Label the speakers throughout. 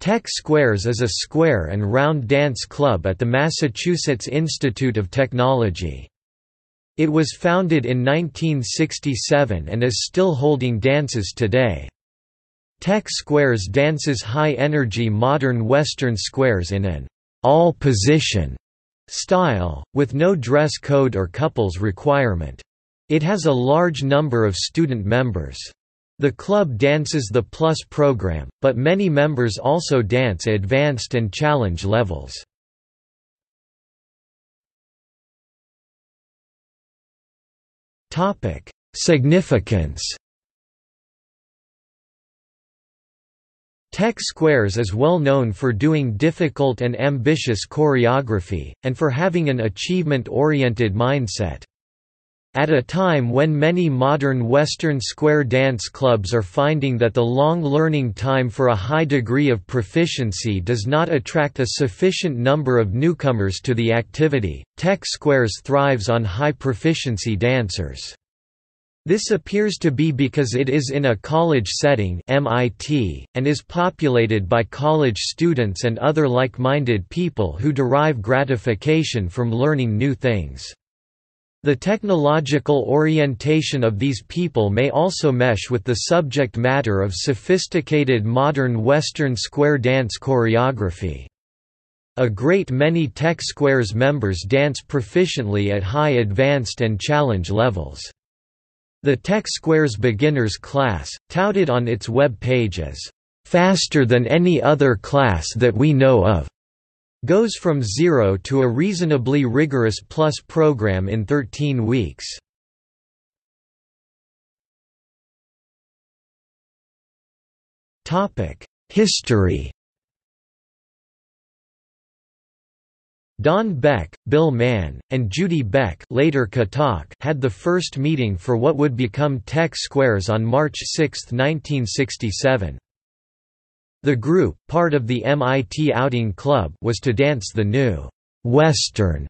Speaker 1: Tech Squares is a square and round dance club at the Massachusetts Institute of Technology. It was founded in 1967 and is still holding dances today. Tech Squares dances high-energy modern Western squares in an all-position style, with no dress code or couples requirement. It has a large number of student members. The club dances the Plus program, but many members also dance advanced and challenge levels. Significance Tech Squares is well known for doing difficult and ambitious choreography, and for having an achievement-oriented mindset. At a time when many modern Western square dance clubs are finding that the long learning time for a high degree of proficiency does not attract a sufficient number of newcomers to the activity, Tech Squares thrives on high proficiency dancers. This appears to be because it is in a college setting MIT, and is populated by college students and other like-minded people who derive gratification from learning new things. The technological orientation of these people may also mesh with the subject matter of sophisticated modern Western square dance choreography. A great many Tech Squares members dance proficiently at high advanced and challenge levels. The Tech Squares Beginners class, touted on its web page as, "...faster than any other class that we know of." Goes from zero to a reasonably rigorous plus program in 13 weeks. History Don Beck, Bill Mann, and Judy Beck later Katak had the first meeting for what would become Tech Squares on March 6, 1967. The group, part of the MIT Outing Club, was to dance the new Western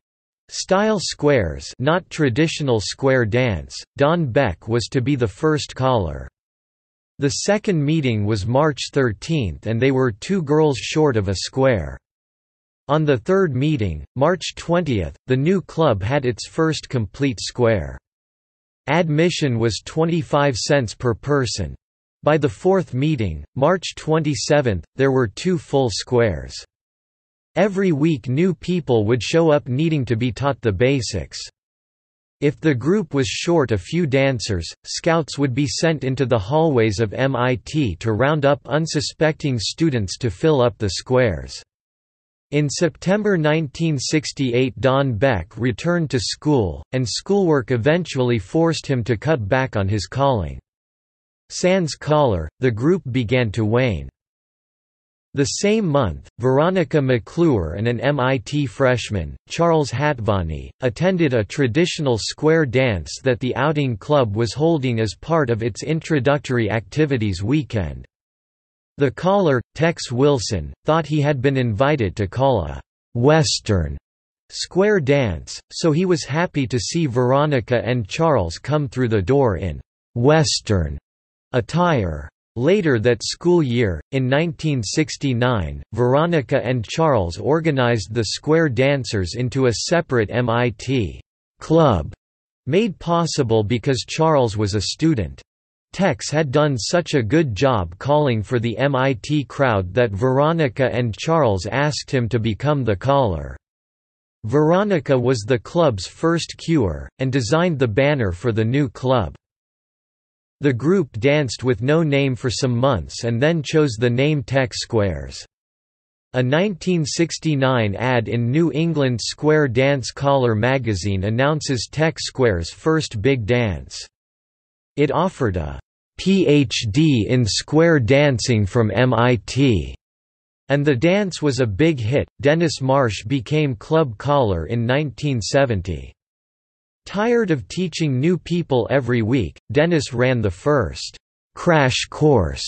Speaker 1: style squares, not traditional square dance. Don Beck was to be the first caller. The second meeting was March 13 and they were two girls short of a square. On the third meeting, March 20, the new club had its first complete square. Admission was 25 cents per person. By the fourth meeting, March 27, there were two full squares. Every week new people would show up needing to be taught the basics. If the group was short a few dancers, scouts would be sent into the hallways of MIT to round up unsuspecting students to fill up the squares. In September 1968 Don Beck returned to school, and schoolwork eventually forced him to cut back on his calling. Sans caller, the group began to wane. The same month, Veronica McClure and an MIT freshman, Charles Hatvani, attended a traditional square dance that the Outing Club was holding as part of its introductory activities weekend. The caller, Tex Wilson, thought he had been invited to call a «Western» square dance, so he was happy to see Veronica and Charles come through the door in «Western» Attire. Later that school year, in 1969, Veronica and Charles organized the Square Dancers into a separate MIT club, made possible because Charles was a student. Tex had done such a good job calling for the MIT crowd that Veronica and Charles asked him to become the caller. Veronica was the club's first cuer, and designed the banner for the new club. The group danced with no name for some months and then chose the name Tech Squares. A 1969 ad in New England Square Dance Caller magazine announces Tech Square's first big dance. It offered a Ph.D. in square dancing from MIT, and the dance was a big hit. Dennis Marsh became club caller in 1970. Tired of teaching new people every week, Dennis ran the first crash course.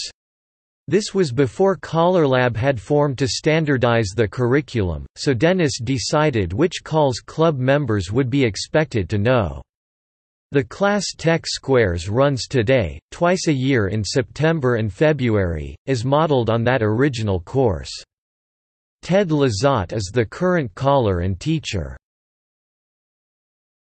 Speaker 1: This was before Callerlab had formed to standardize the curriculum, so Dennis decided which calls club members would be expected to know. The class Tech Squares runs today, twice a year in September and February, is modeled on that original course. Ted Lizotte is the current caller and teacher.